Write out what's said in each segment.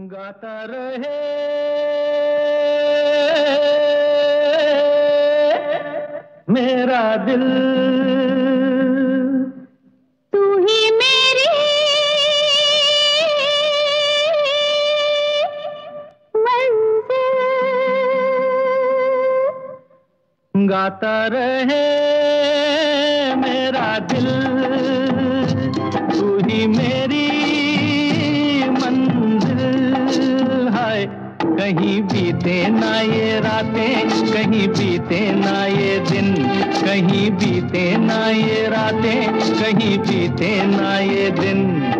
गाता रहे। मेरा दिल तू ही मेरी। मंजिल। गाता रहे मेरा दिल तू ही मेरी। कहीं बीते ना ये रातें, कहीं बीते ना ये दिन, कहीं बीते ना ये रातें, कहीं बीते ना ये दिन।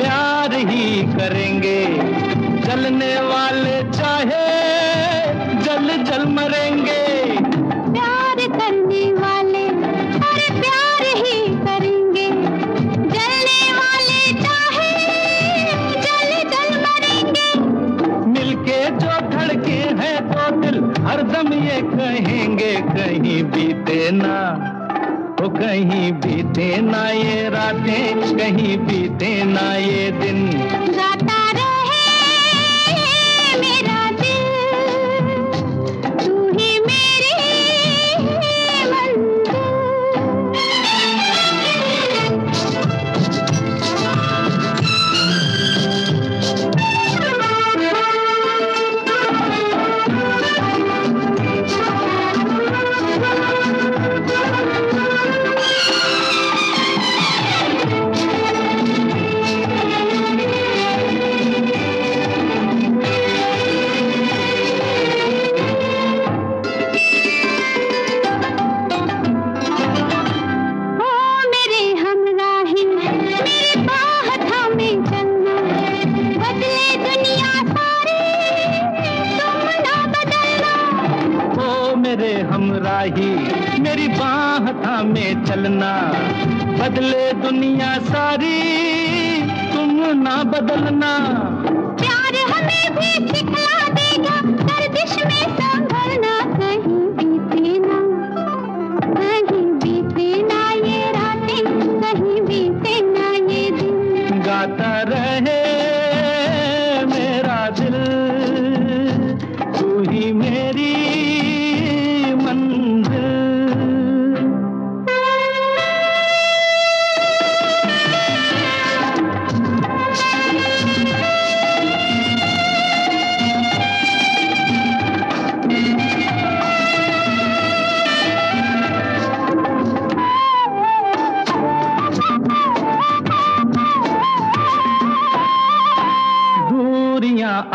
प्यार ही करेंगे। जलने वाले चाहे जल जल मरेंगे। प्यार करने वाले अरे प्यार ही करेंगे। जलने वाले चाहे जल जल मरेंगे। मिलके जो धड़के हैं तो दिल हरदम ये कहेंगे कहीं बीते ना कहीं बीते ना ये रातें कहीं बीते ना ये दिन।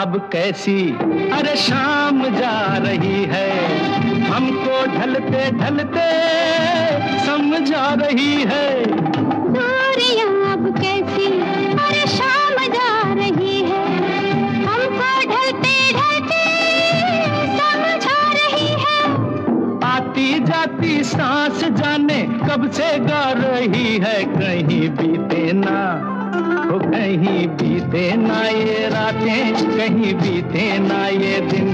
अब कैसी? अरे शाम जा रही है। हमको ढलते ढलते समझा रही है। अब कैसी? अरे शाम जा रही है। हमको ढलते ढलते समझा रही है। आती जाती सांस जाने कब से गा रही है? कहीं बीते ना कहीं बीते ना ये रातें कहीं बीते ना ये दिन।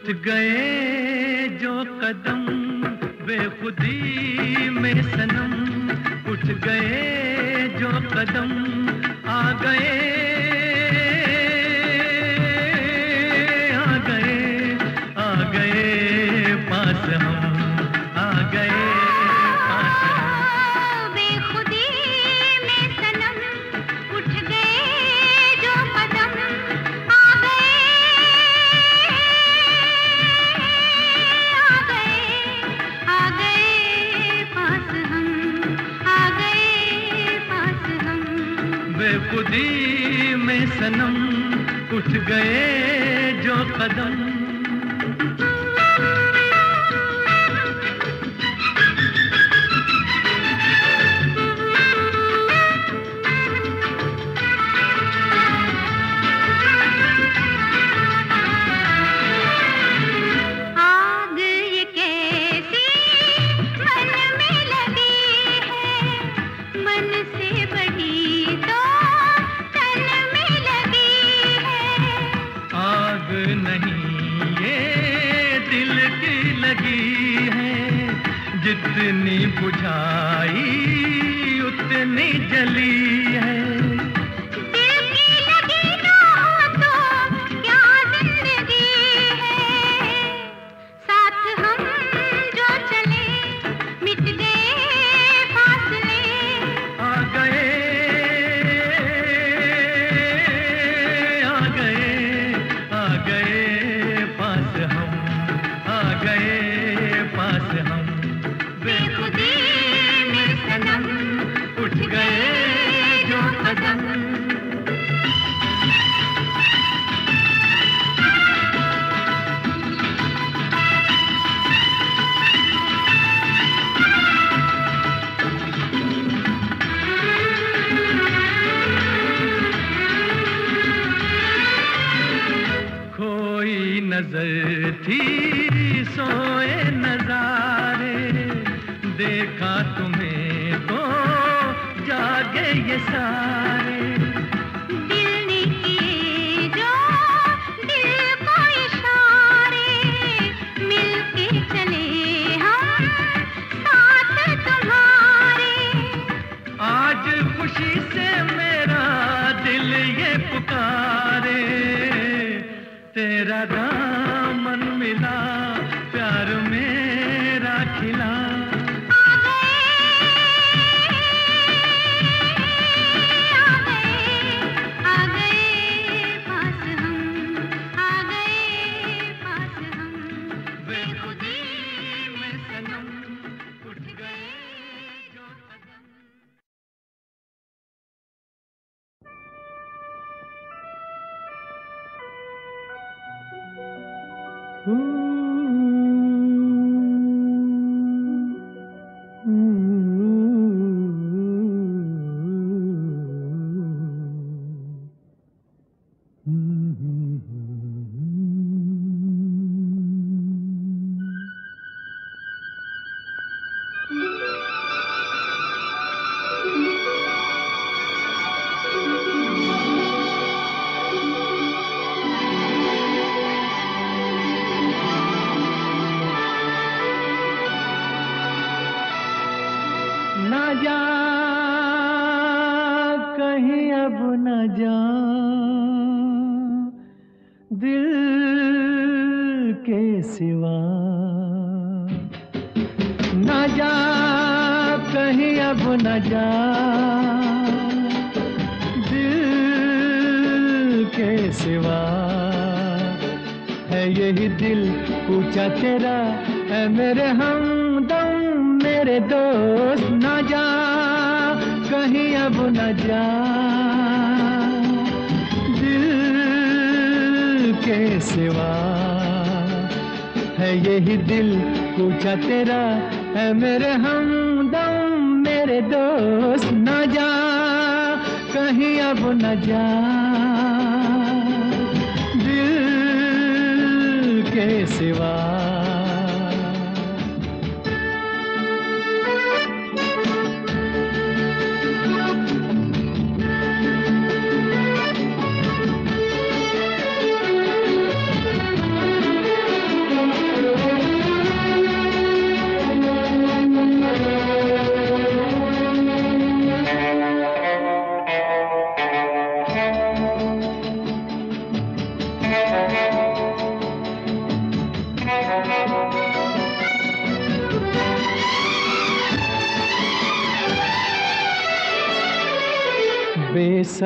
उठ गए नहीं ये दिल की लगी है। जितनी बुझाई उतनी जली है। सा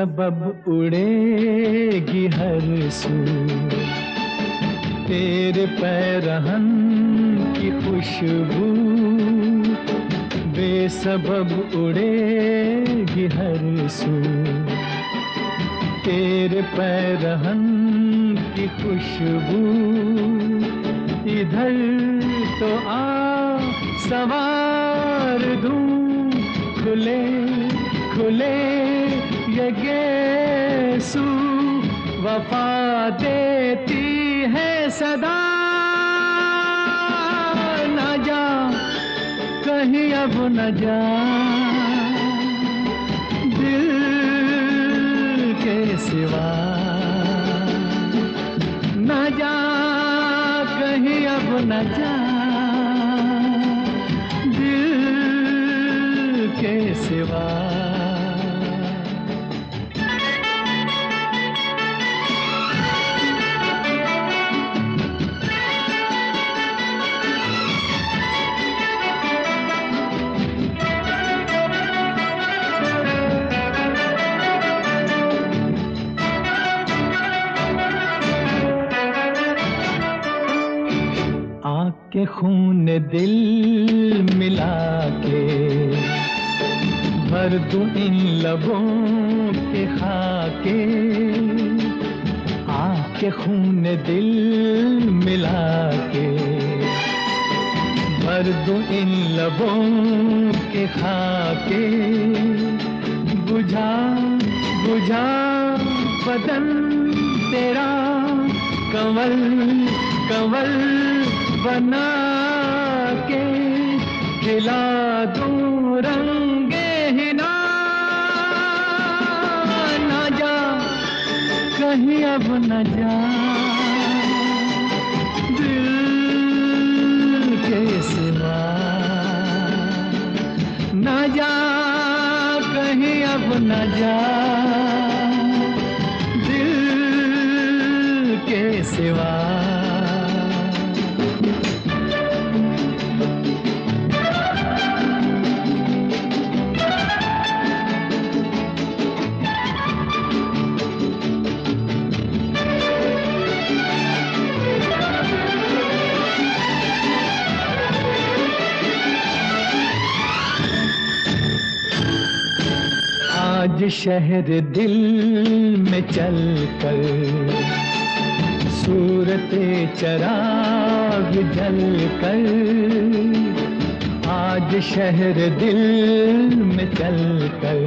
बेसबब उड़ेगी हर सू तेरे पैरहन की खुशबू बेसबब उड़ेगी शहर दिल में चल कर सूरत चराग जल कर आज शहर दिल में चल कर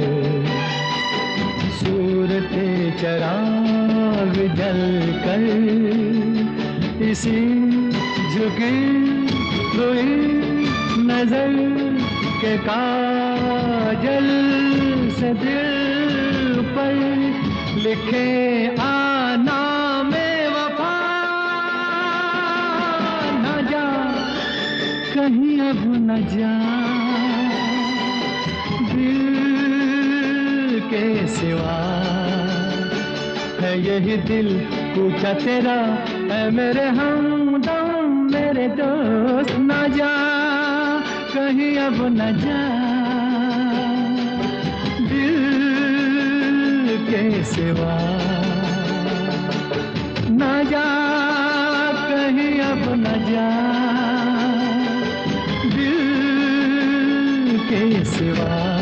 सूरत चराग जल कर इसी झुके हुई नज़र के काजल से दिल लिखे आना में वफा न जा, कहीं अब न जा। दिल के सिवा है यही दिल, पूछा तेरा, है मेरे हमदम, मेरे दोस्त न जा, कहीं अब न जा। के सिवा। न जा कहीं अब न जा। दिल के सिवा।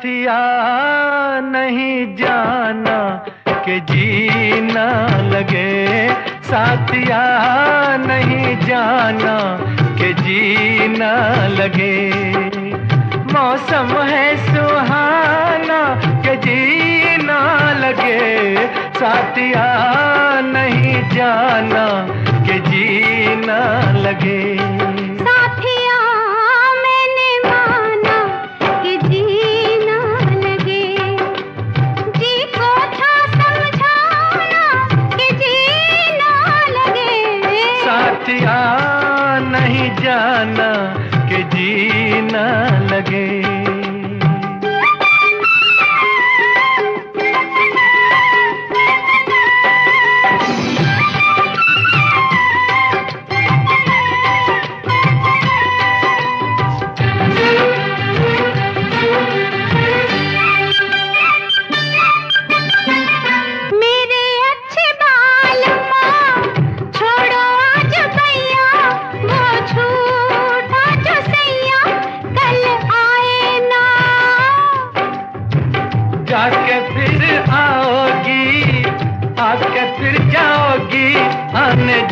साथिया, नहीं जाना के जीना लगे। साथिया, नहीं जाना के जीना लगे। मौसम है सुहाना के जीना लगे। साथिया, नहीं जाना के जीना लगे। साथिया नहीं जाना के जीना लगे।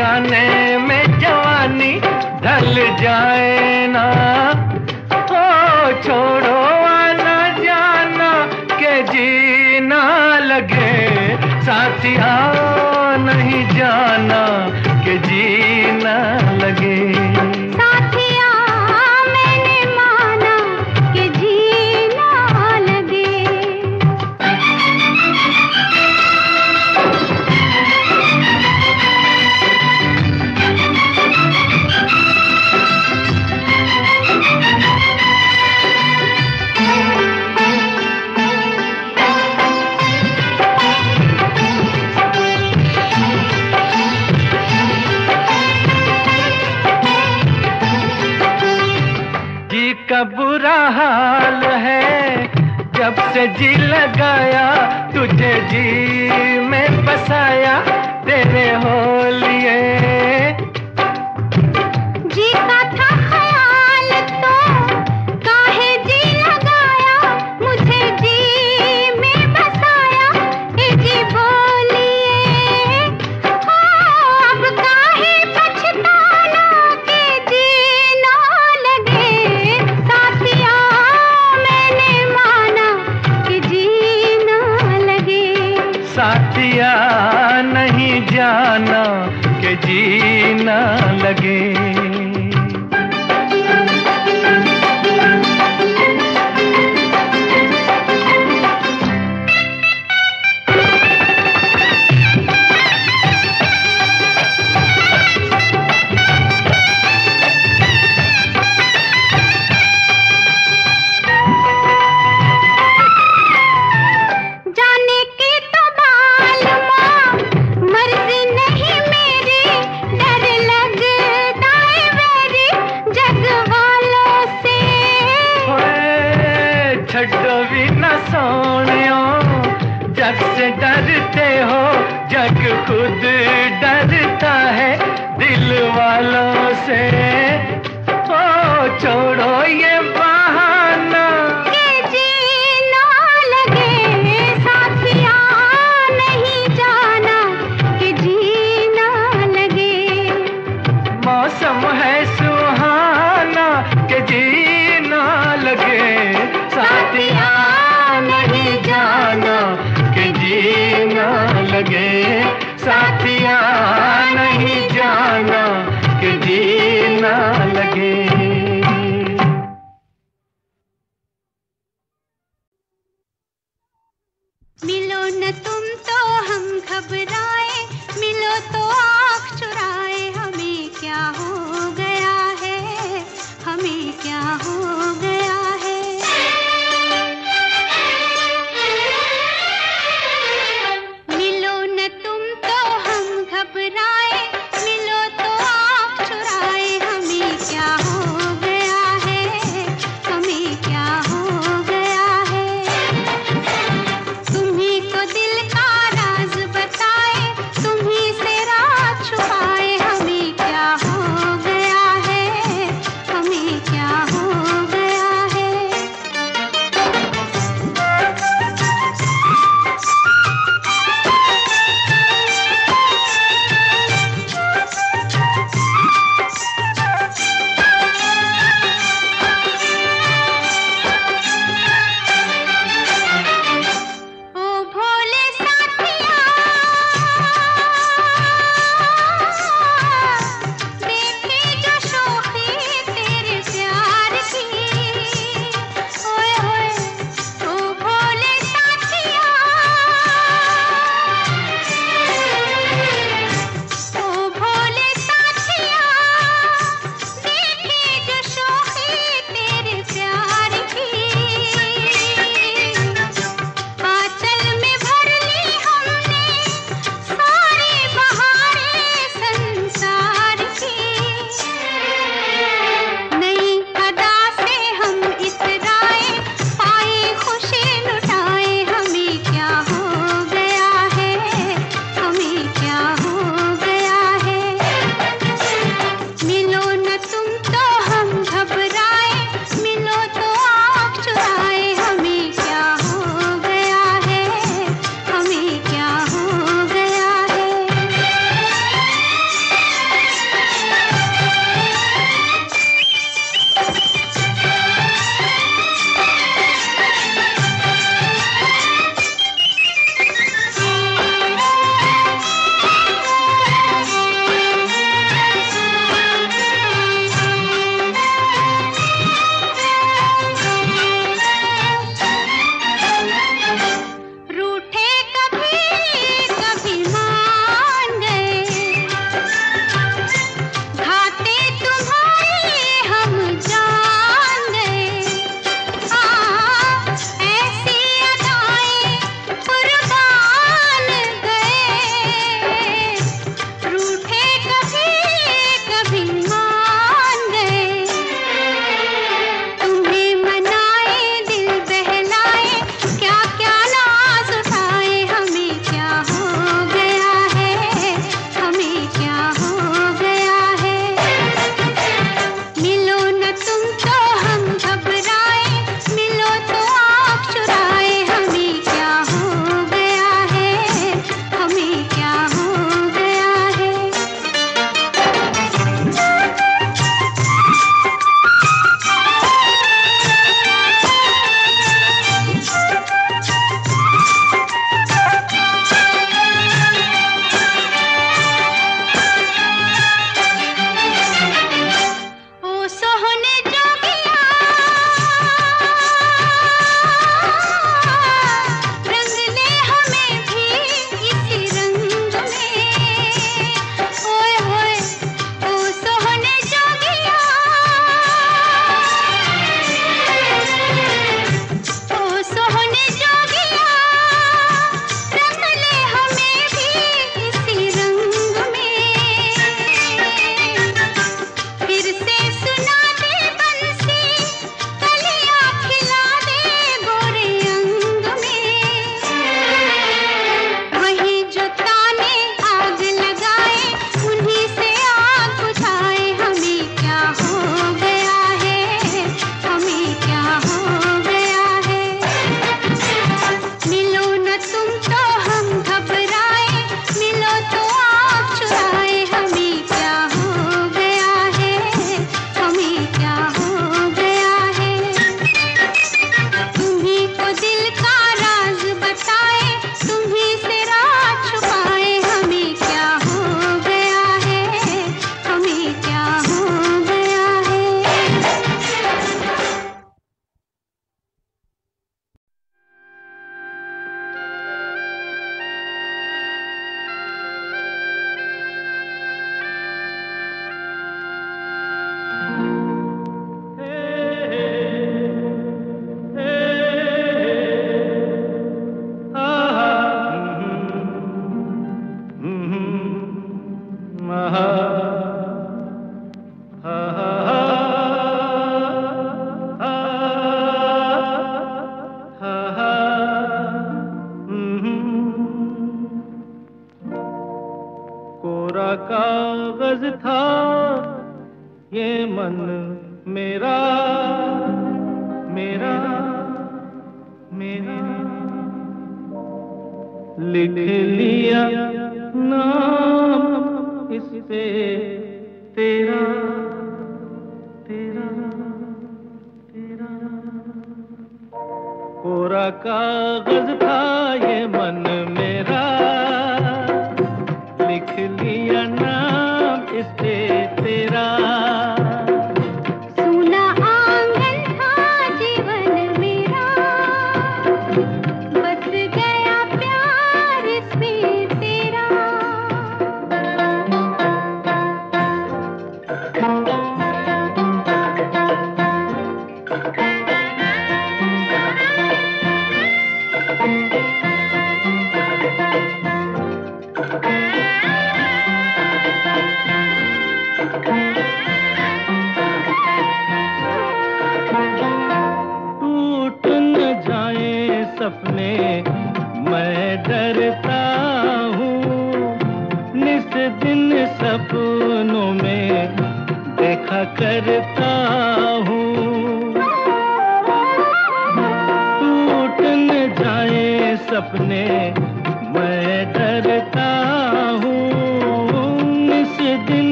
जाने में जवानी ढल जाए ना। ओ, छोड़ो आना जाना, के जीना लगे। साथिया, नहीं जाना, के जीना जी लगाया तुझे जी।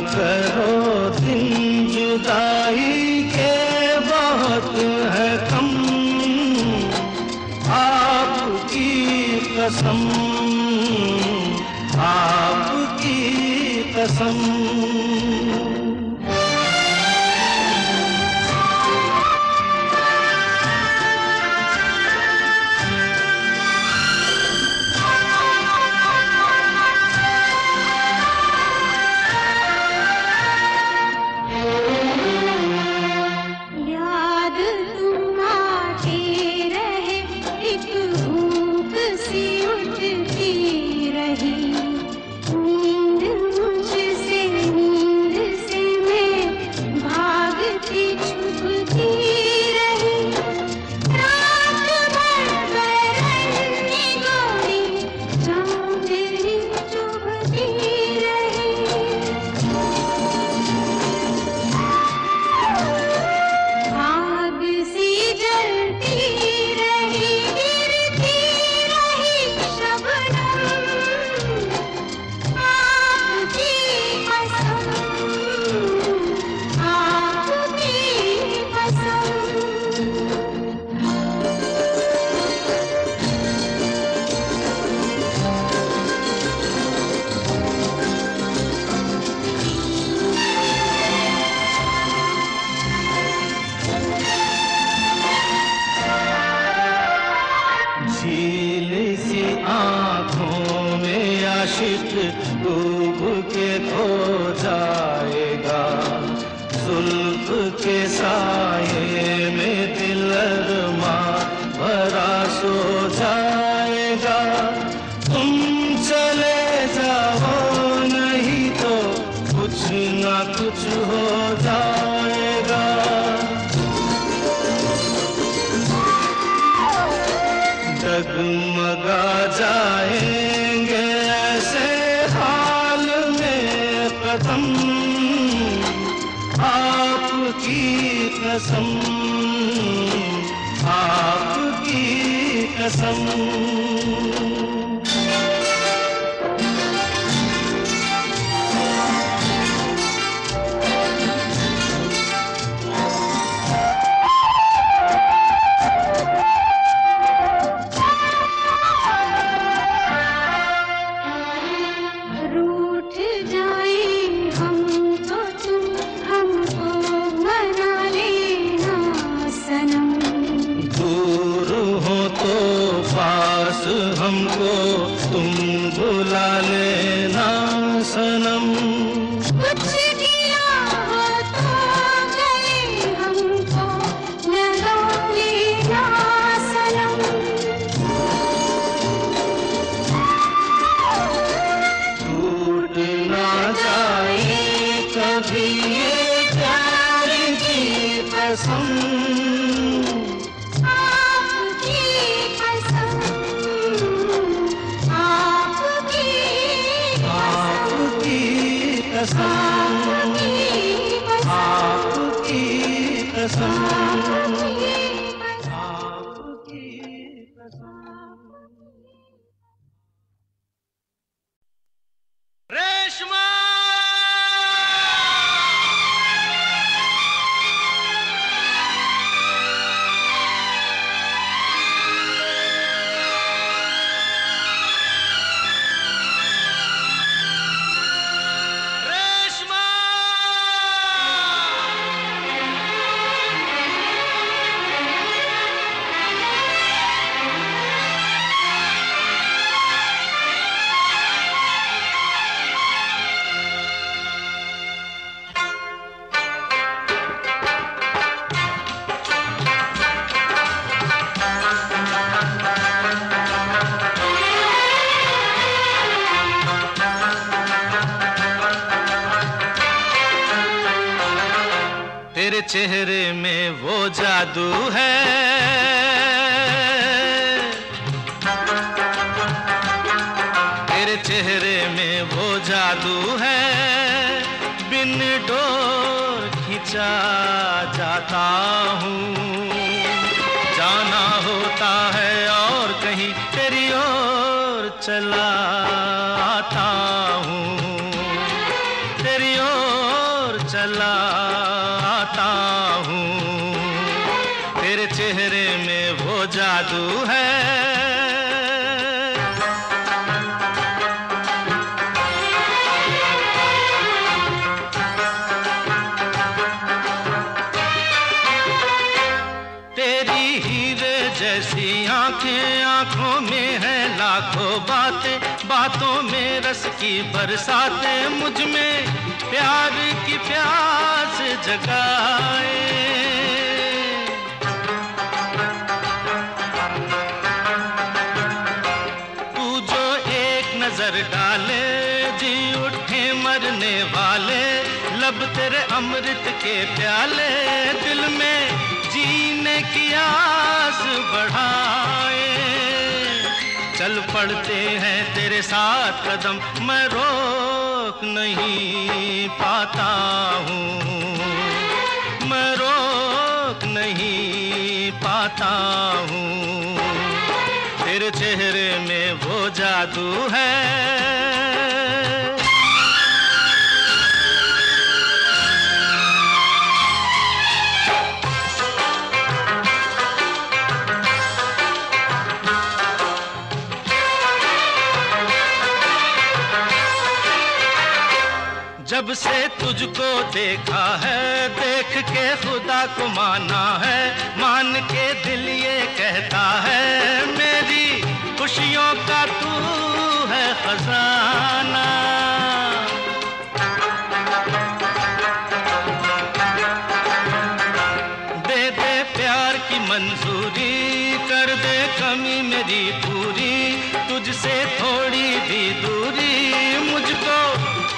करो दिन जुदाई के बहुत है कम। आपकी कसम आपकी कसम। चेहरे तुझसे थोड़ी भी दूरी मुझको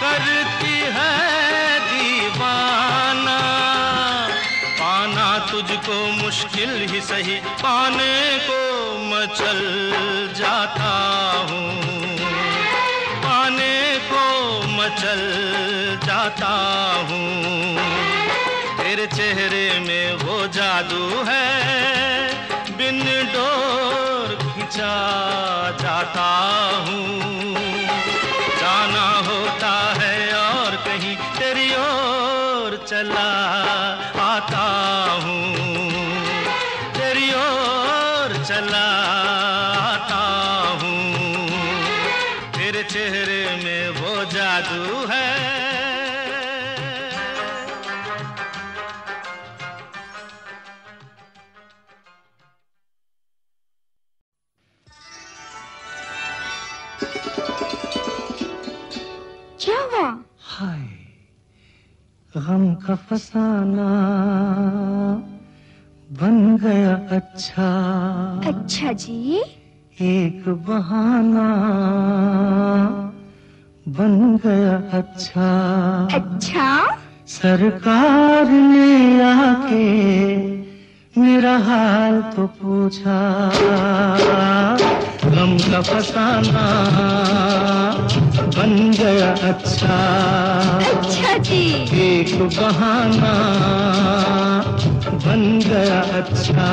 करती है दीवाना। पाना तुझको मुश्किल ही सही, पाने को मचल जाता हूँ। पाने को मचल जाता हूँ। तेरे चेहरे में वो जादू है गम का फसाना बन गया अच्छा। अच्छा जी। एक बहाना बन गया अच्छा। अच्छा? सरकार ने आके मेरा हाल तो पूछा। गम का फसाना बन गया अच्छा। अच्छा जी। एक बहाना बन गया अच्छा।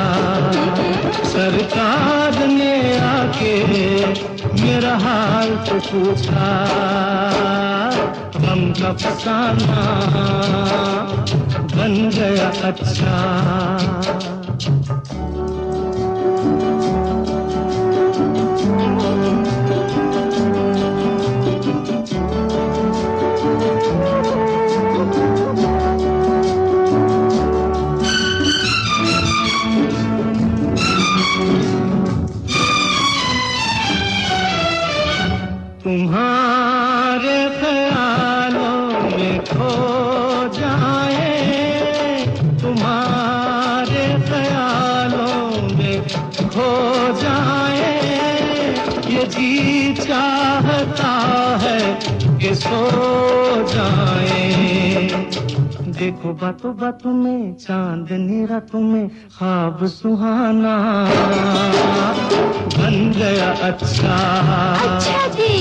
सरकार ने आके मेरा हाल तो पूछा। गम का फसाना बन गया अच्छा। तुम्हारे सो जाए। देखो बातों बातों में चांदनी रातों में ख्वाब सुहाना बन गया अच्छा। अच्छा जी।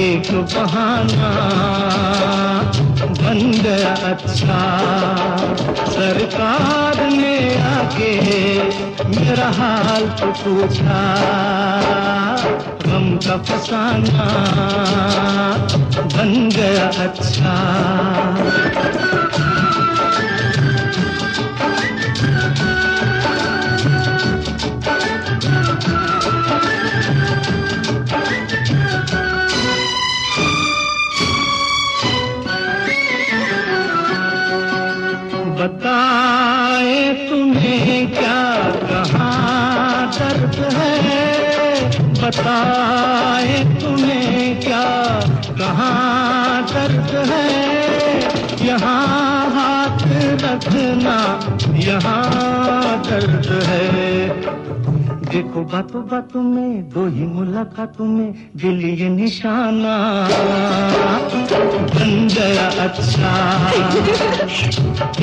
एक बहाना बन गया अच्छा। सरकार ने आके मेरा हाल तो पूछा। गम का फसाना बन गया अच्छा। बताए तुम्हें क्या, कहाँ दर्द है? यहाँ हाथ रखना, यहाँ दर्द है। देखो बातों बातों में, दो ही मुलाकातों में दिल ये निशाना। बन गया अच्छा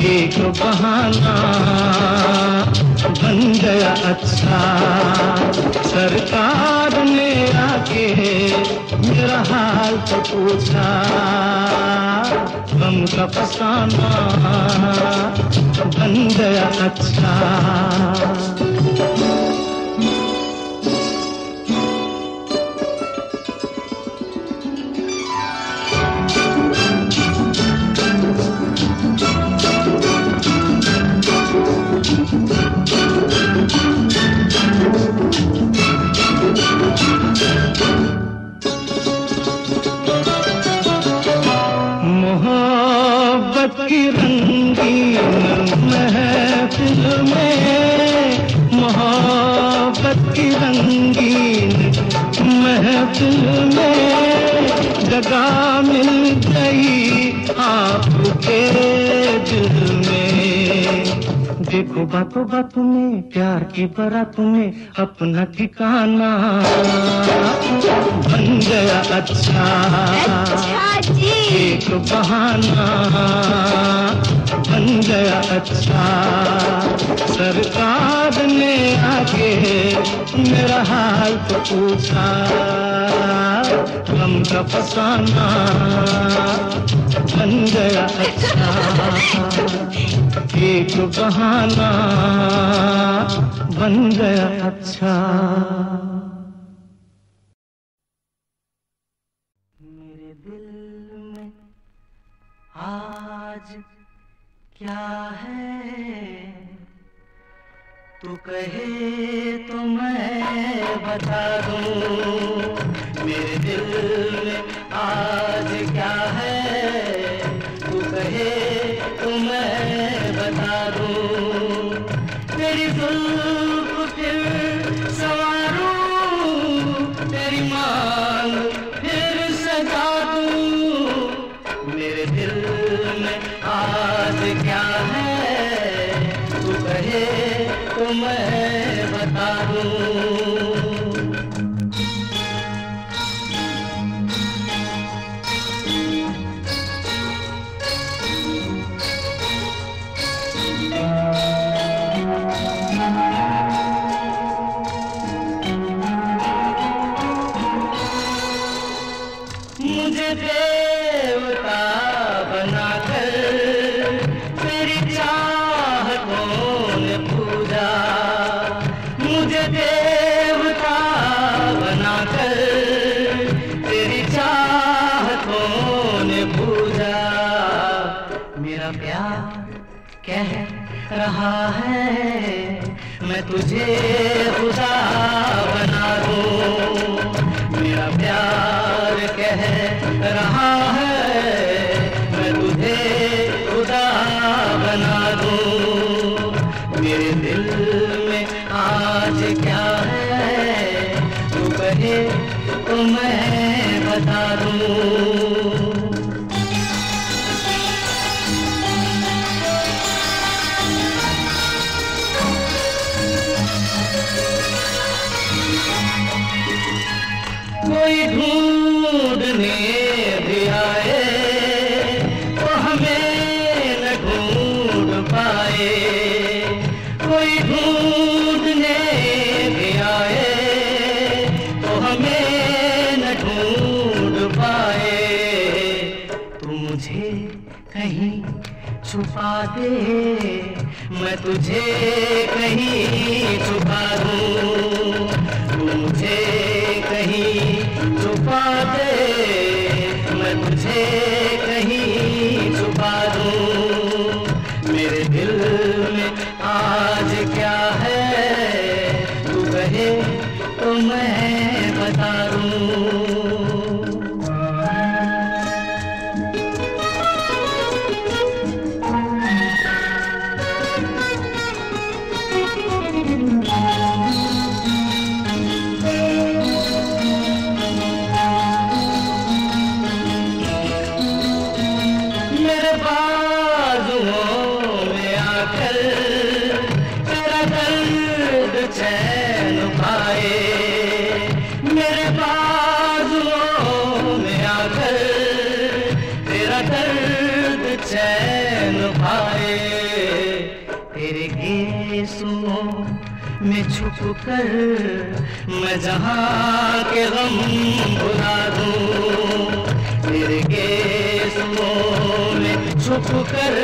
एक बहाना। बन गया अच्छा। सरकार ने आके मेरा हाल तो पूछा। गम का फसाना बन गया अच्छा। में जगह मिल गई आपके दिल में। देखो बातों बातों में प्यार की बारातों में अपना ठिकाना बन गया अच्छा। अच्छा जी। एक बहाना। गया अच्छा। सरकार ने आके मेरा हाल तो पूछा। गम का फसाना बन गया अच्छा। एक बहाना बन गया अच्छा। मेरे दिल में आज क्या है? तू कहे तो मैं बता दूँ मेरे दिल में आज क्या है? तुझे कहीं छुपा दूँ। मुझे कहीं छुपा दे। मैं तुझे जहाँ के गम बुला दूँ तेरे के छुप कर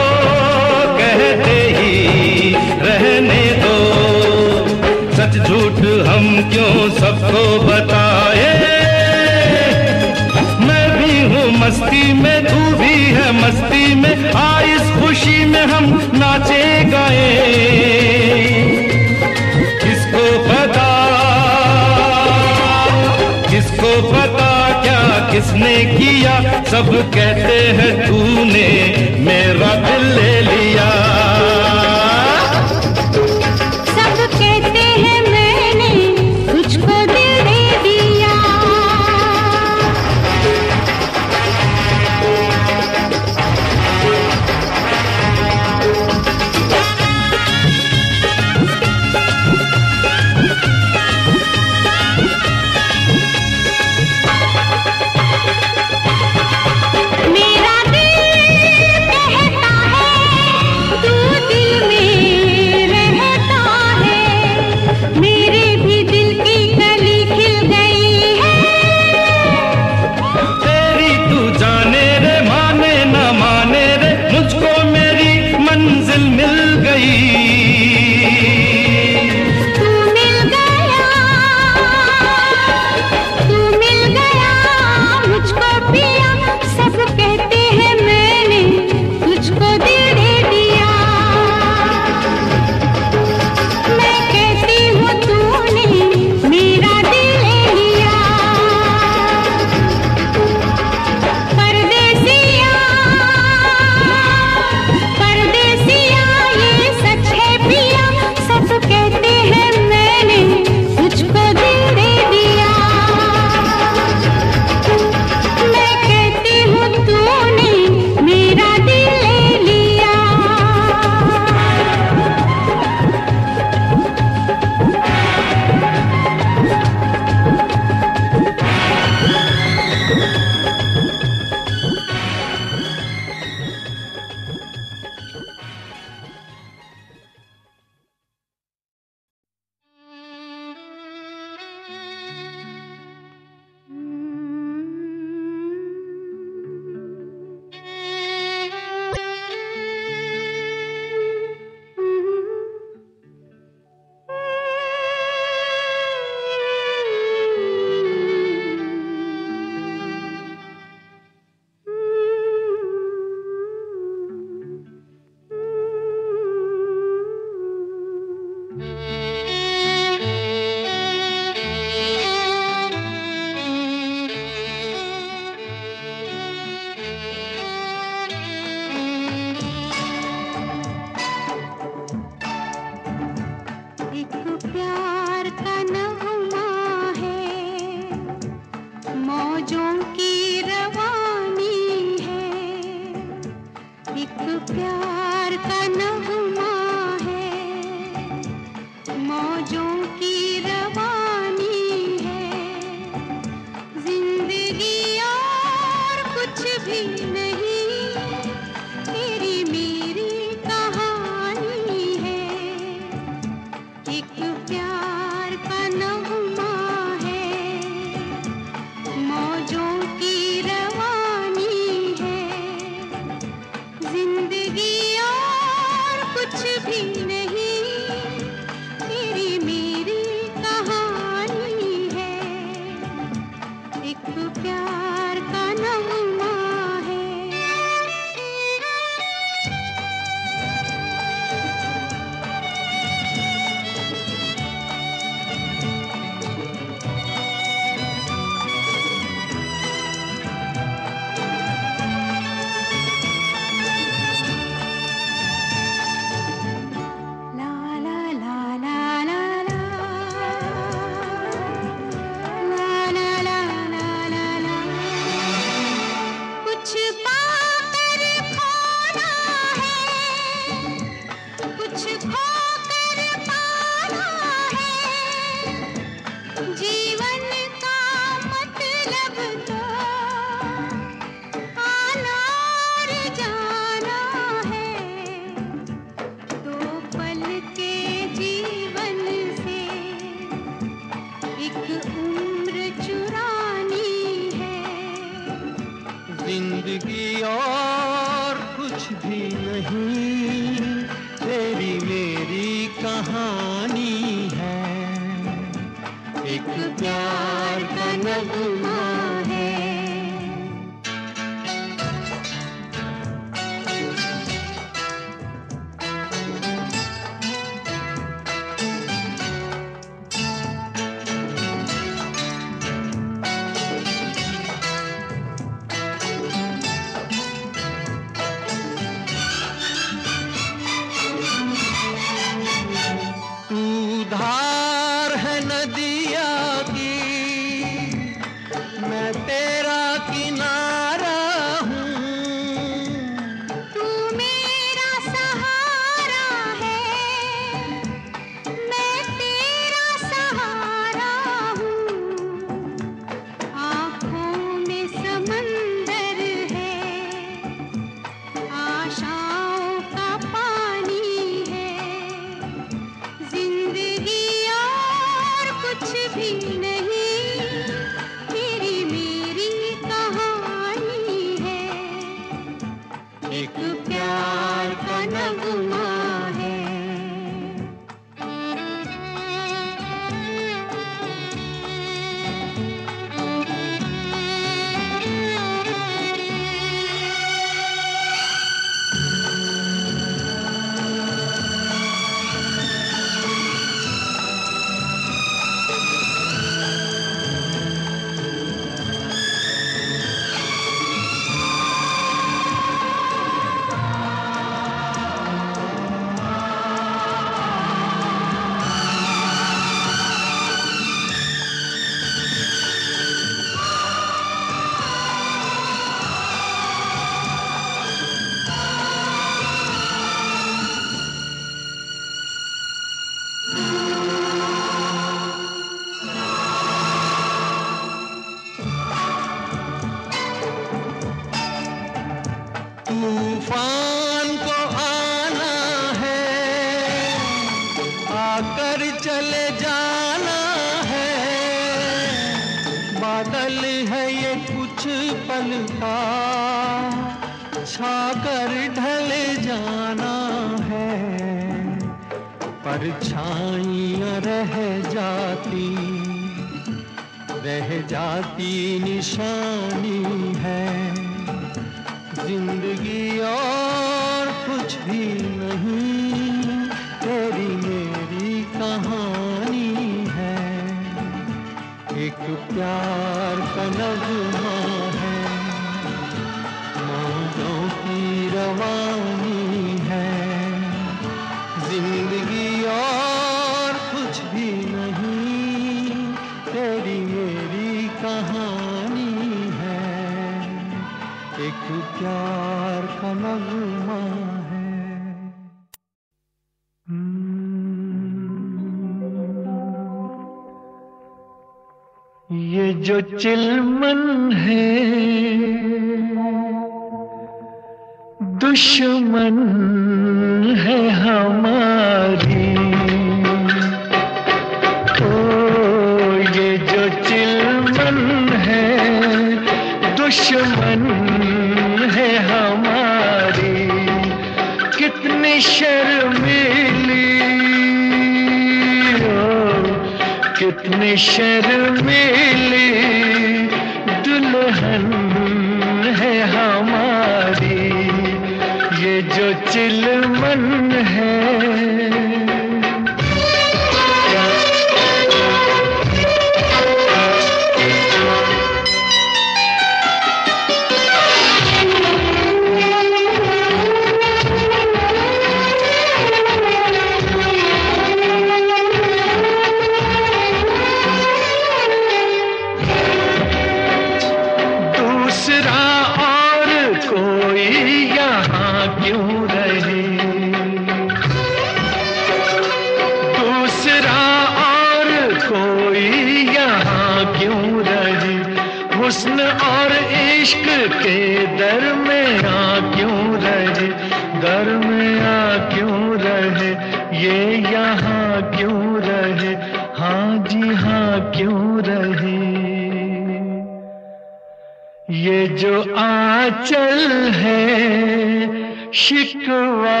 जो आंचल है शिकवा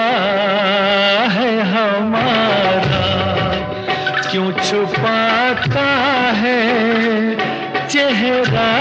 है हमारा। क्यों छुपाता है चेहरा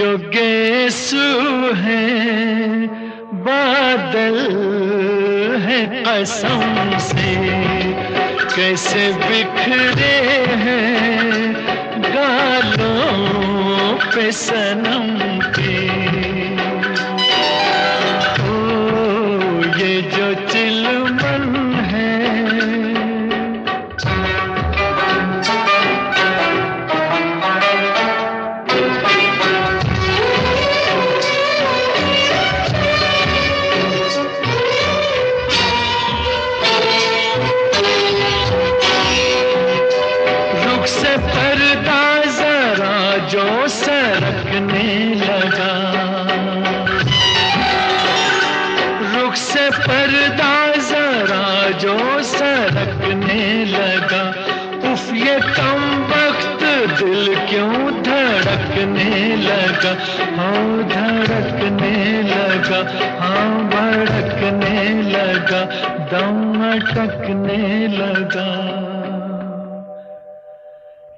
जो गेसू है बादल है कसम से। कैसे बिखरे हैं गालों पे सनम भटकने लगा।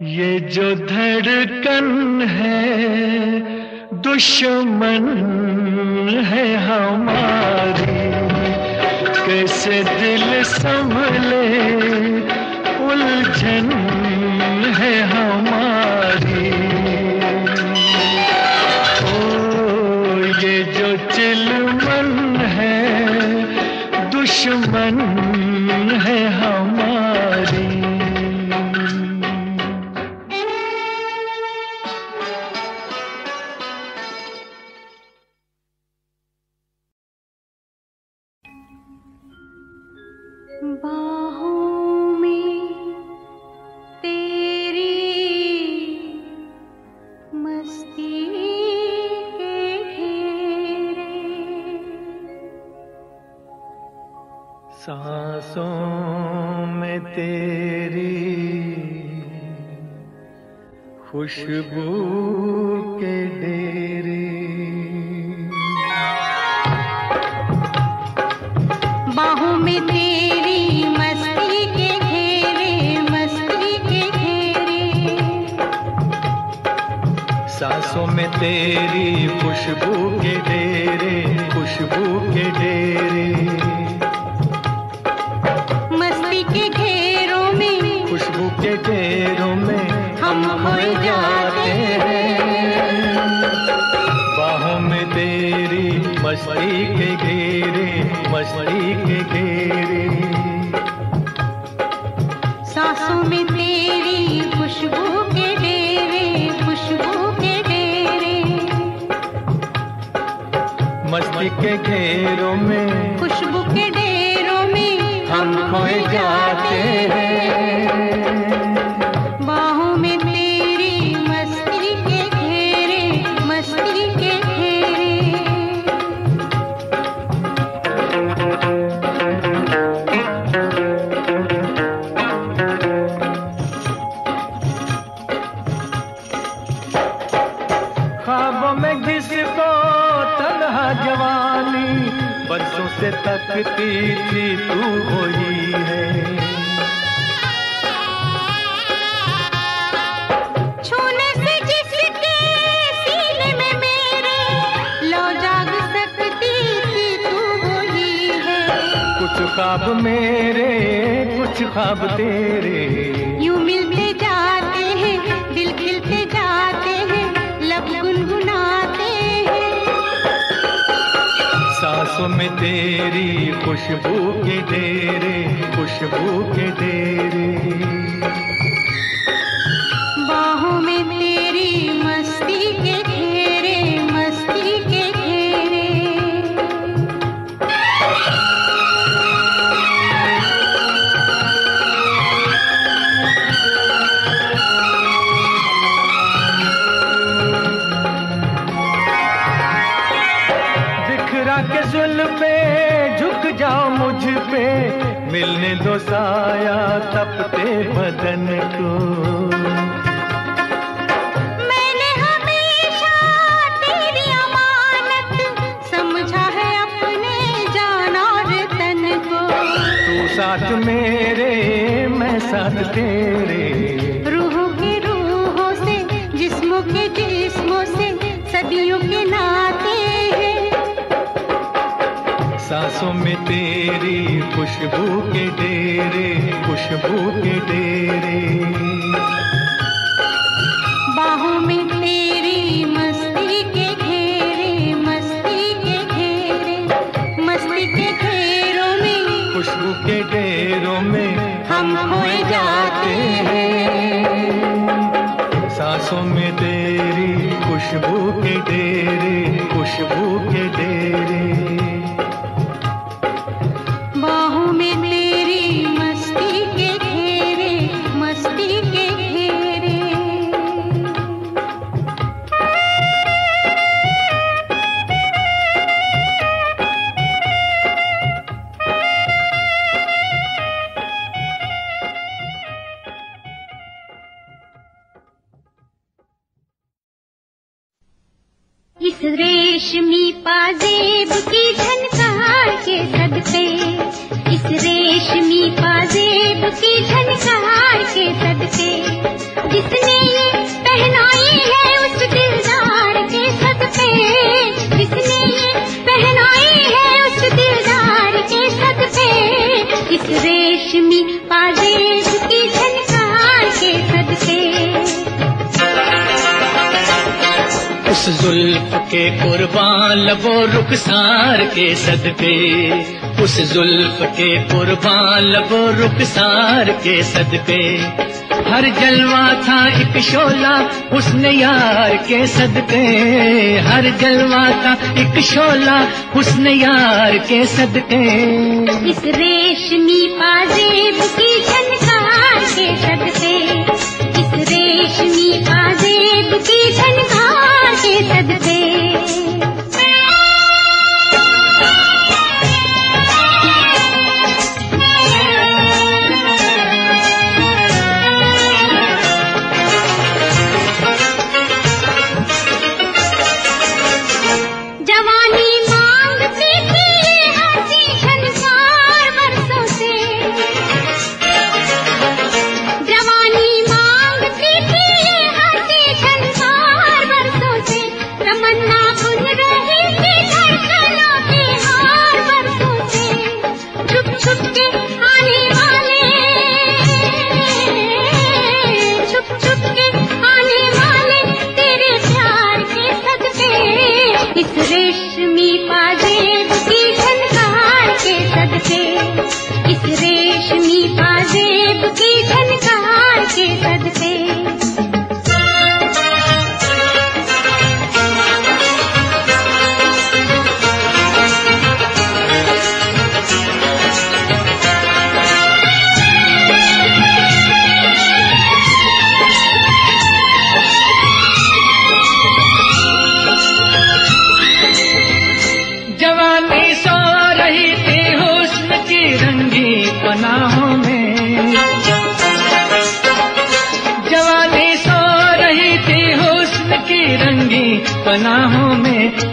ये जो धड़कन है दुश्मन है हमारी। कैसे दिल संभले उलझन तेरी खुशबू के डेरे खुशबू के डेरे। मस्ती के घेरों में खुशबू के डेरों में हम खोए जाते हैं। बाहों में तेरी मस्ती के घेरे मस्ती के घेरे। मस्ती के घेरों में खुशबू के ढेरों में हम खोए जाते हैं। ख्वाब मेरे कुछ ख्वाब तेरे। यू मिलते जाते हैं दिल खिलते जाते हैं लब गुनगुनाते हैं। सांसों में तेरी खुशबू के डेरे खुशबू के डेरे। पे मिलने दो साया तपते बदन को। मैंने हमेशा तेरी अमानत समझा है अपने जान और को। तू साथ मेरे मैं साथ तेरे। रूहों के रूहों से जिस्मों के जिस्मों से सदियों के नाते हैं। सांसों में तेरी खुशबू के डेरे खुशबू के डेरे। बाहों में तेरी मस्ती के घेरे मस्ती के घेरे मस्ती के घेरों में खुशबू के डेरों में हम खोए जाते हैं। सांसों में तेरी खुशबू के डेरे खुशबू के डेरे। रेशमी पाजेब की झनकार के सदके इस रेशमी पाजेब की झनकार के सदके जिसने ये पहनाई है उस दिलदार के सदके जिसने ये पहनाई है उस दिलदार के सदके इस रेशमी पाजेब की उस जुल्फ के कुर्बान लबो रुखसार के सदके। उस जुल्फ के कुर्बान लबो रुखसार के सदके। हर जलवा था एक शोला उसने यार के सदके। हर जलवा था एक शोला उसने यार के सदके। इस रेशमी पाजेब की झनकार के सदके। इस रेशमी पाजेब की धन के सदके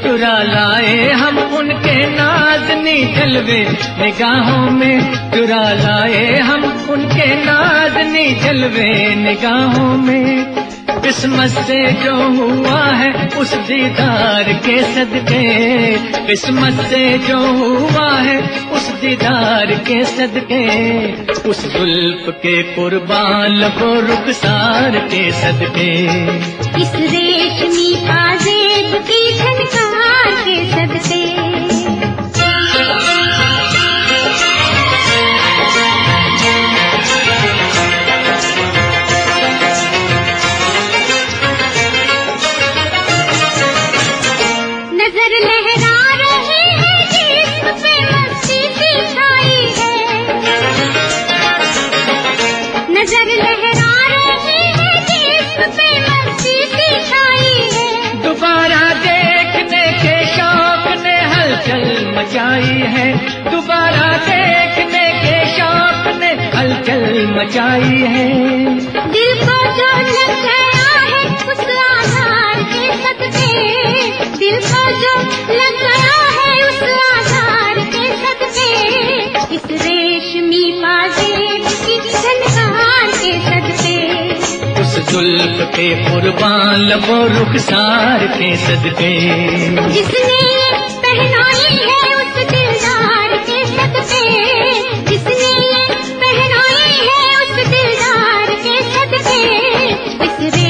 चुरा लाए हम उनके नाजनी जलवे निगाहों में चुरा लाए हम उनके नाजनी जलवे निगाहों में। किस्मत से जो हुआ है उस दीदार के सदके। किस्मत से जो हुआ है उस दीदार के सदके। उस जुल्फ के कुर्बान को रुखसार के सदके। इस रेशमी पाजेब की के मचाई है। दोबारा देखने के शौक ने हलचल मचाई है। दिल को जो लग गया है उस आधार के सदके दिल को जो लग गया है उस आधार के सदके इस रेशमी पाजेब की झनकार के सदके उस जुल्फ के कुर्बान लबो रुखसार के सदके जिसने पहनाई है इस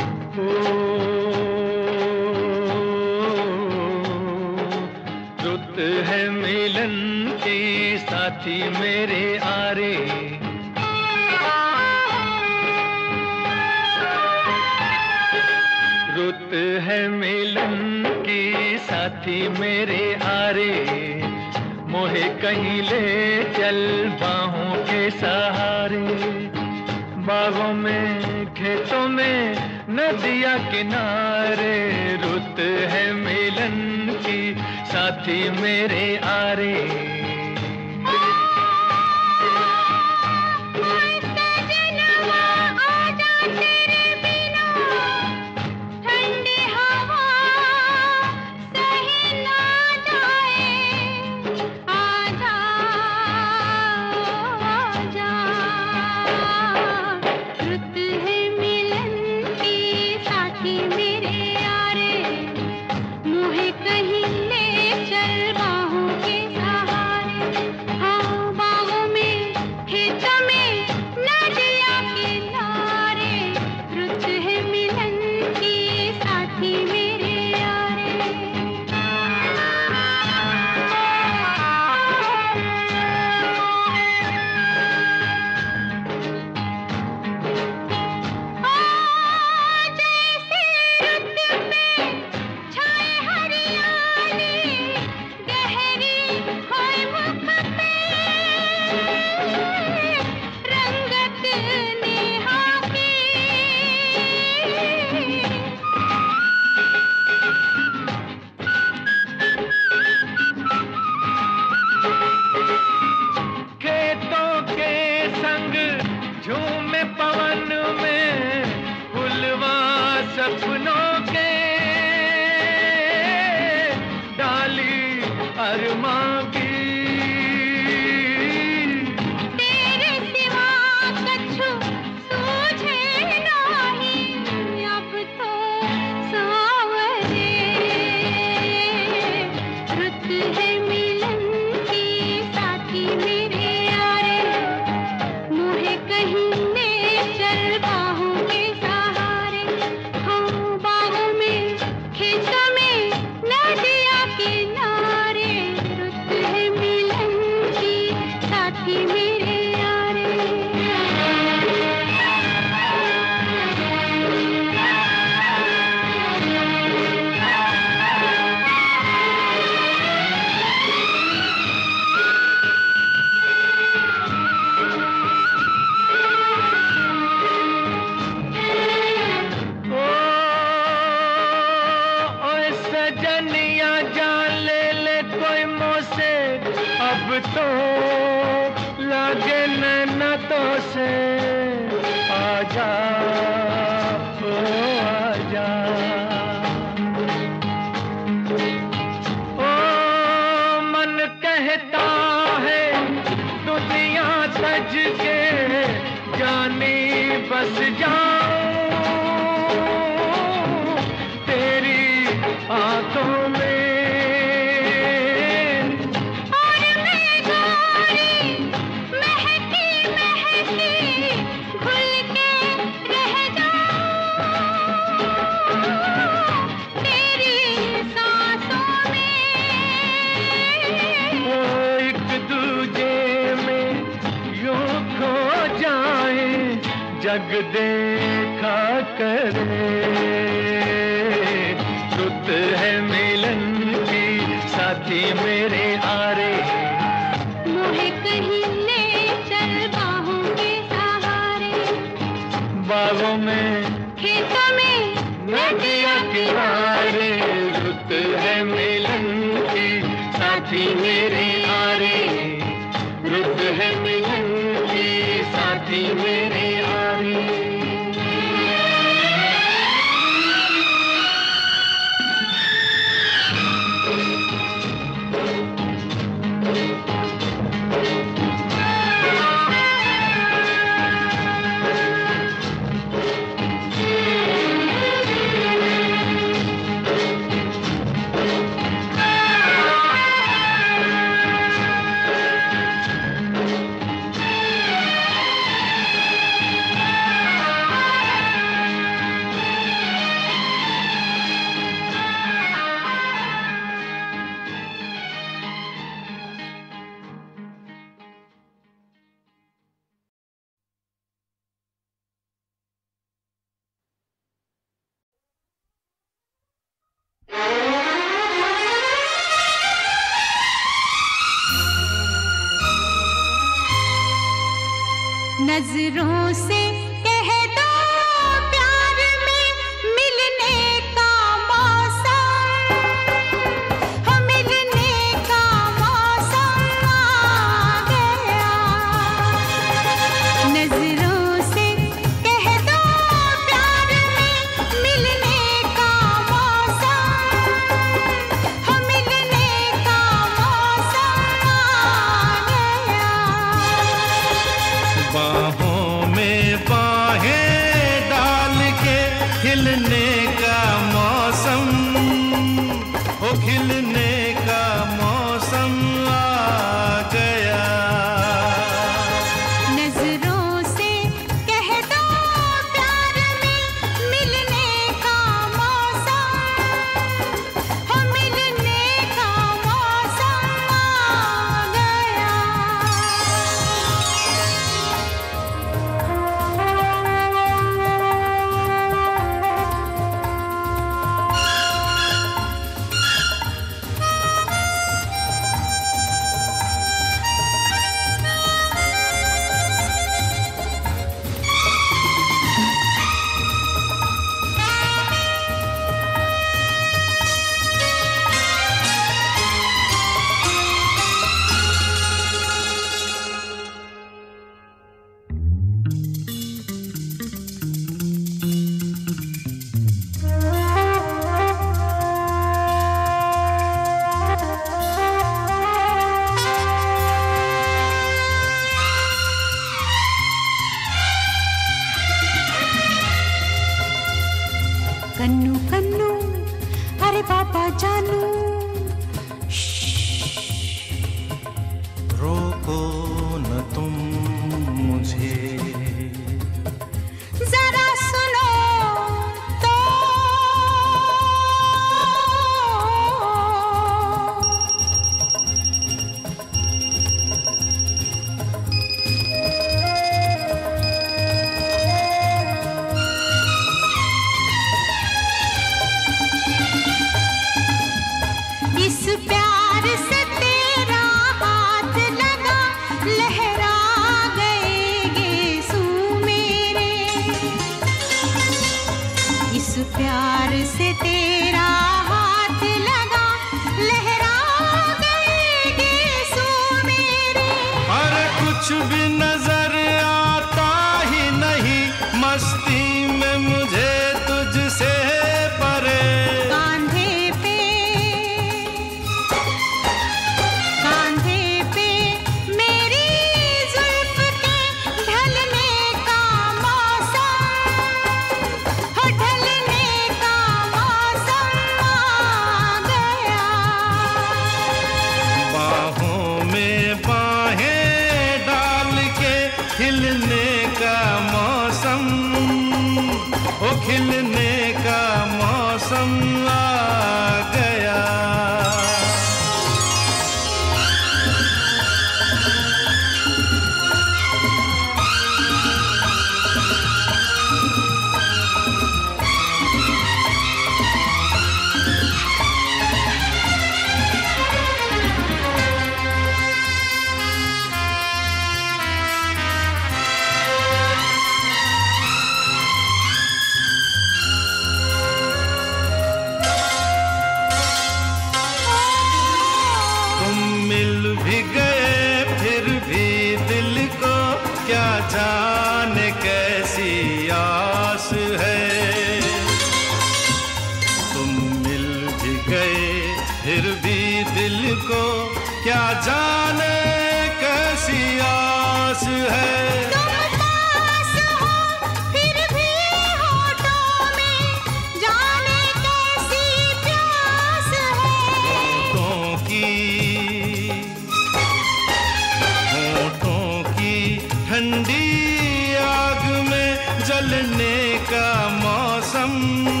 ठंडी आग में जलने का मौसम।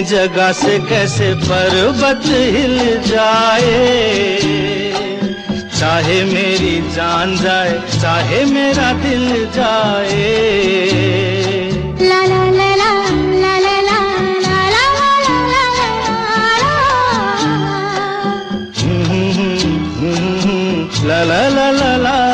अपनी जगह से कैसे पर्वत हिल जाए चाहे मेरी जान जाए चाहे मेरा दिल जाए ला ला ला ला ला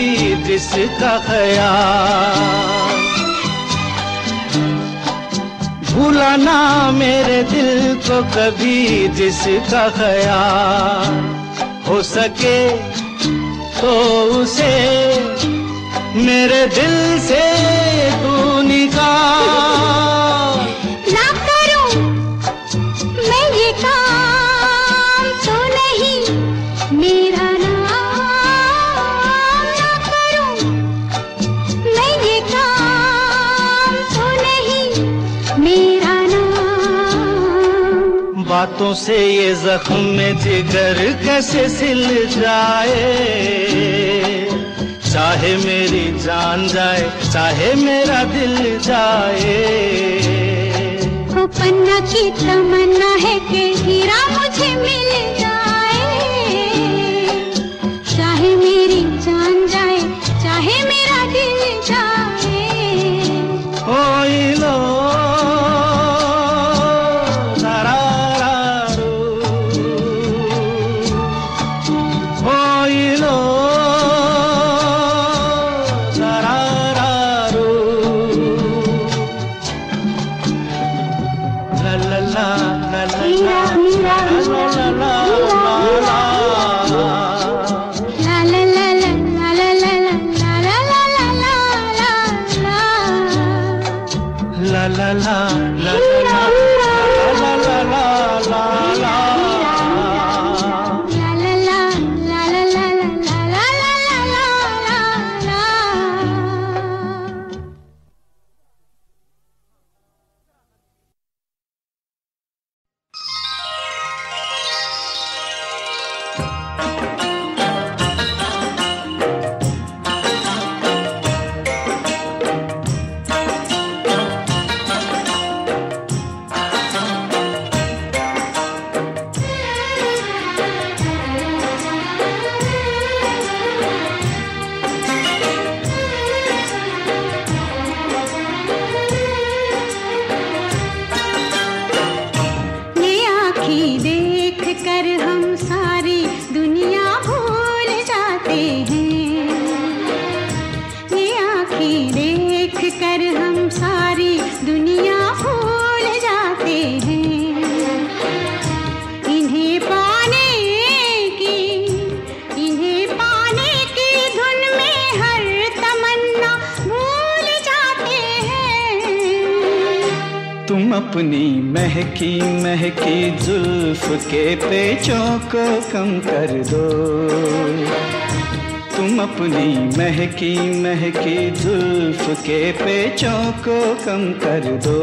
भी जिसका खया भूलाना मेरे दिल को कभी जिसका खया हो सके तो उसे मेरे दिल से तू निकाल। बातों से ये जख्म में जिगर कैसे सिल जाए? चाहे मेरी जान जाए, चाहे मेरा दिल जाए। पन्ना की तमन्ना है कि हीरा मुझे मिल महकी महकी जुल्फ के पेचों को कम कर दो। तुम अपनी महकी महकी जुल्फ के पेचों को कम कर दो।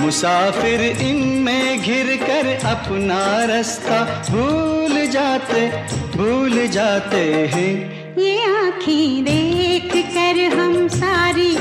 मुसाफिर इनमें घिर कर अपना रास्ता भूल जाते भूल जाते हैं। ये आँखें देख कर हम सारी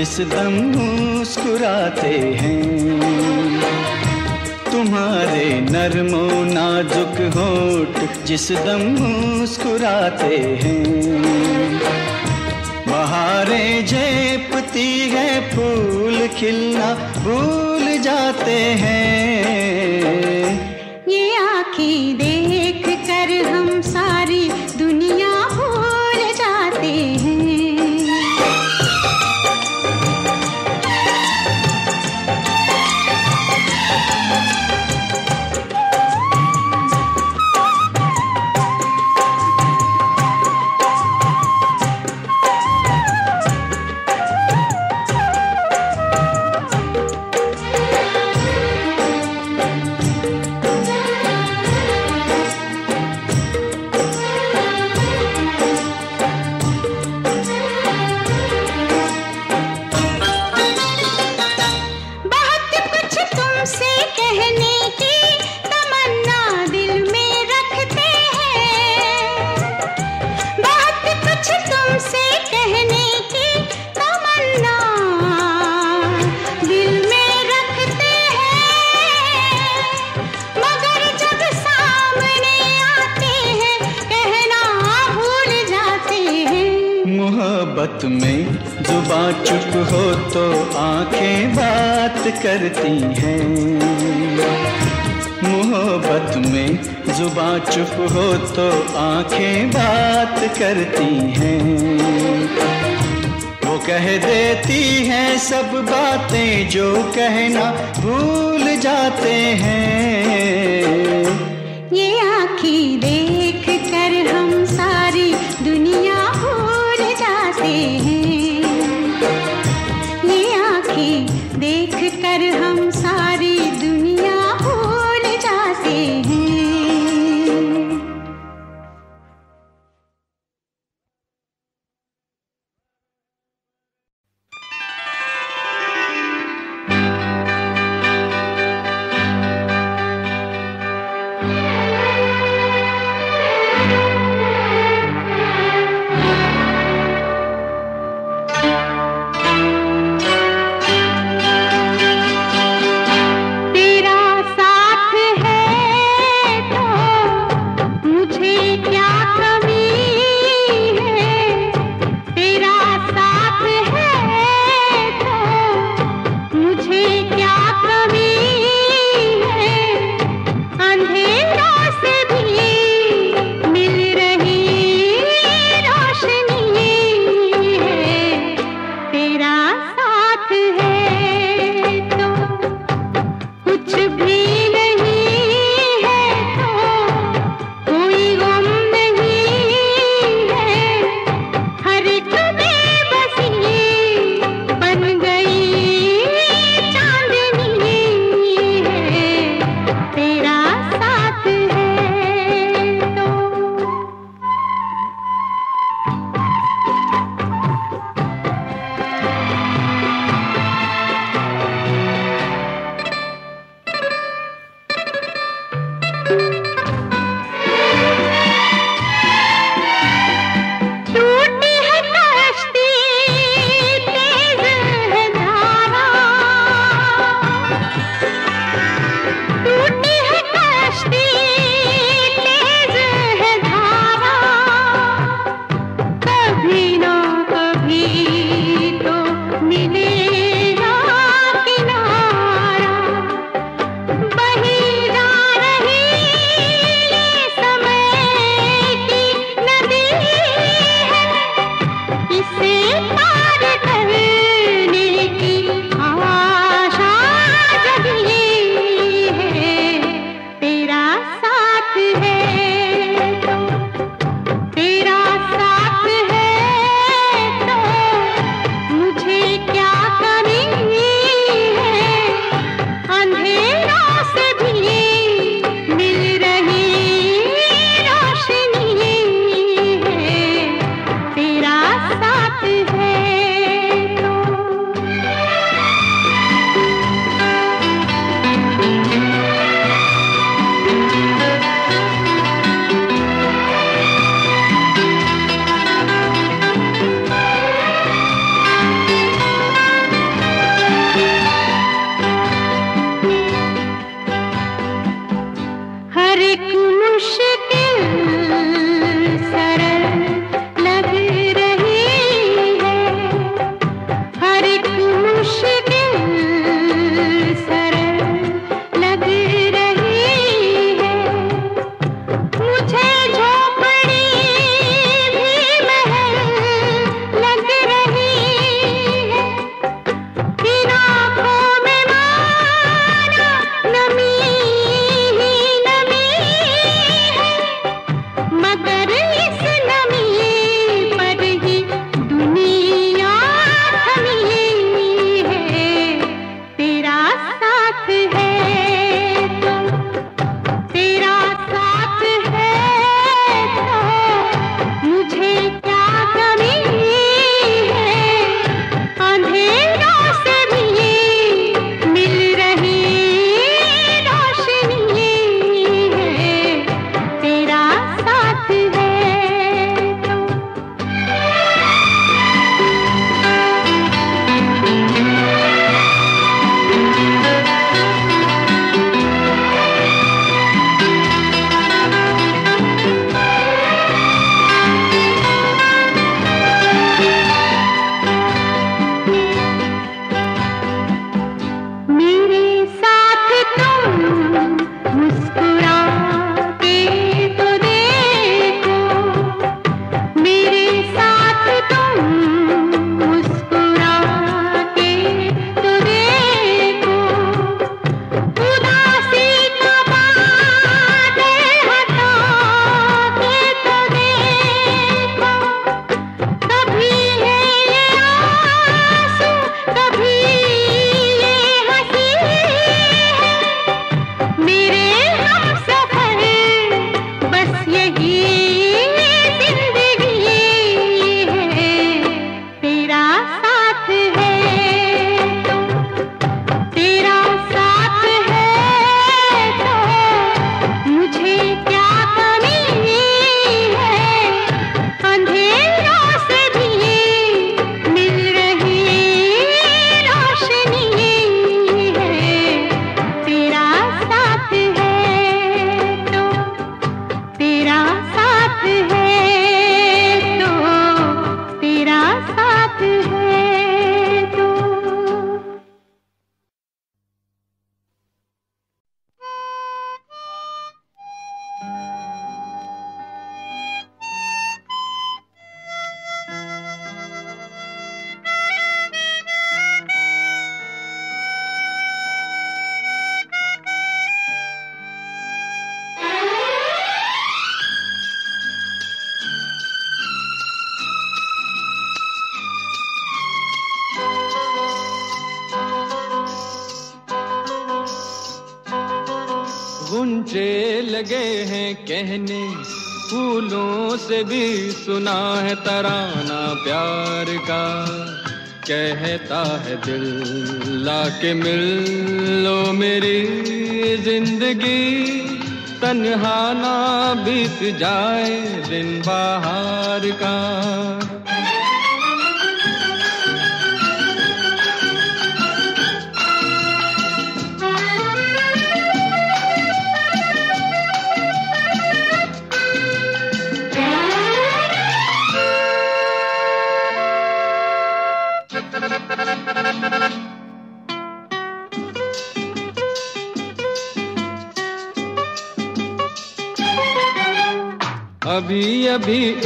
जिस दम मुस्कुराते हैं। तुम्हारे नरमो नाजुक होठ जिस दम मुस्कुराते हैं। बहारें झेपती है, फूल खिलना भूल जाते हैं। मोहब्बत में जुबा चुप हो तो आँखें बात करती हैं। मोहब्बत में जुबा चुप हो तो आँखें बात करती हैं। वो कह देती हैं सब बातें जो कहना भूल जाते हैं। ये आँखें देख एक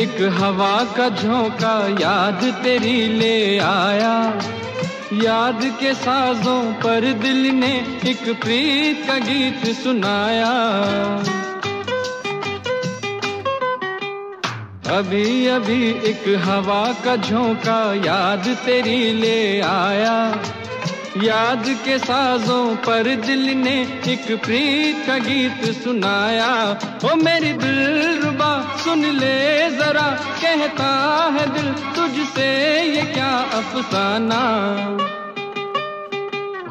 एक हवा का झोंका याद तेरी ले आया। याद के साजों पर दिल ने एक प्रीत का गीत सुनाया। अभी अभी एक हवा का झोंका याद तेरी ले आया। याद के साजों पर दिल ने एक प्रीत का गीत सुनाया। ओ मेरी दिल रुबा सुन ले जरा, कहता है दिल तुझसे ये क्या अफसाना।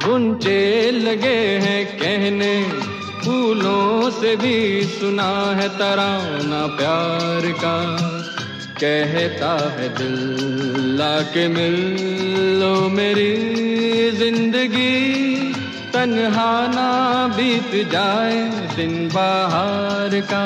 गुंचे लगे हैं कहने, फूलों से भी सुना है तराना प्यार का। कहता है दिल, लाके मिल लो मेरी ज़िंदगी। तन्हा ना बीत जाए दिन बाहर का।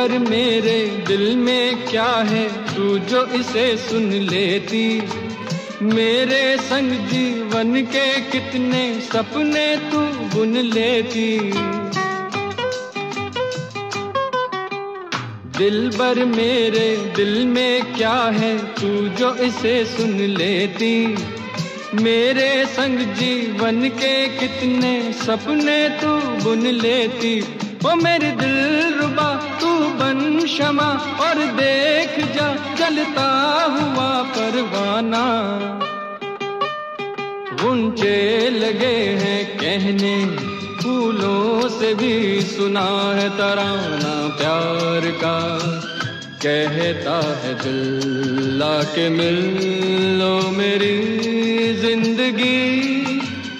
बर मेरे दिल में क्या है? तू जो इसे सुन लेती। मेरे संग जीवन के कितने सपने तू बुन लेती। दिल बर मेरे दिल में क्या है? तू जो इसे सुन लेती। मेरे संग जीवन के कितने सपने तू बुन लेती। ओ मेरे दिल रुबा तू बन क्षमा और देख जा चलता हुआ परवाना। गुंचे लगे हैं कहने, फूलों से भी सुना है तराना प्यार का। कहता है दिल लाके मिल लो मेरी ज़िंदगी।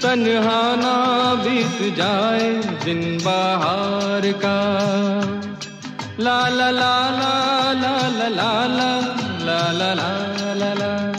तन्हा ना बीत जाए दिन बाहर का। ला ला ला ला ला ला ला ला ला ला ला।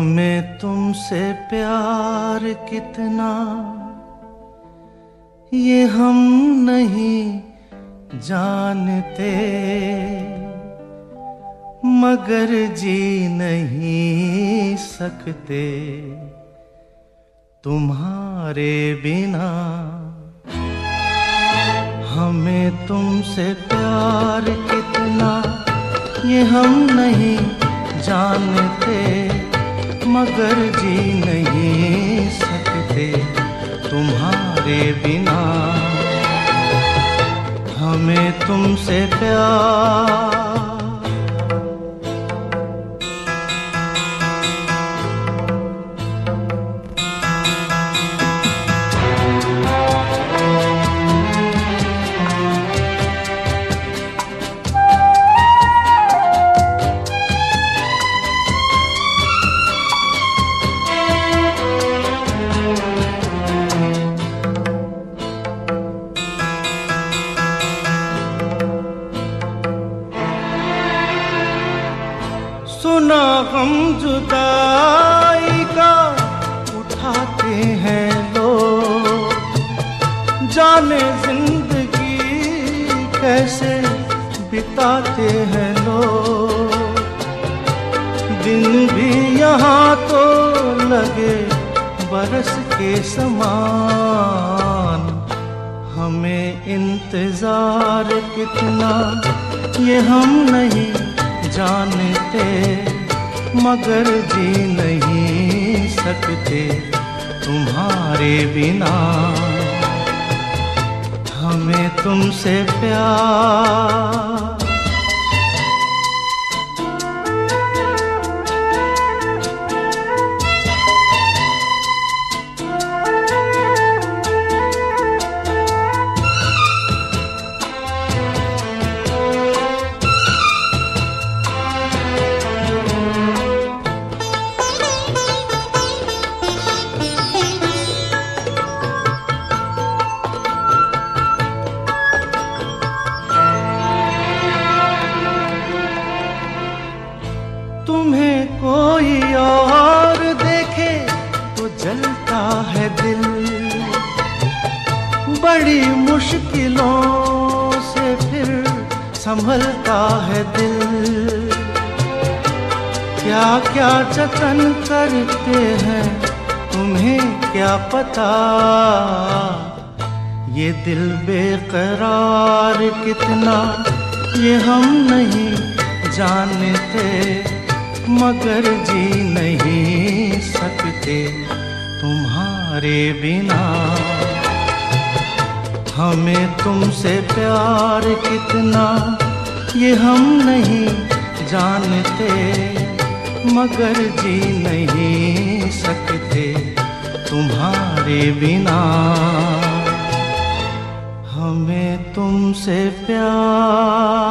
हमें तुमसे प्यार कितना? ये हम नहीं जानते। मगर जी नहीं सकते तुम्हारे बिना। हमें तुमसे प्यार कितना? ये हम नहीं जानते। मगर जी नहीं सकते तुम्हारे बिना। हमें तुमसे प्यार बिताते हैं लोग। दिन भी यहाँ तो लगे बरस के समान। हमें इंतज़ार कितना, ये हम नहीं जानते। मगर जी नहीं सकते तुम्हारे बिना। हमें तुमसे प्यार जतन करते हैं, तुम्हें क्या पता? ये दिल बेकरार कितना, ये हम नहीं जानते, मगर जी नहीं सकते तुम्हारे बिना। हमें तुमसे प्यार कितना, ये हम नहीं जानते। मगर जी नहीं सकते तुम्हारे बिना। हमें तुमसे प्यार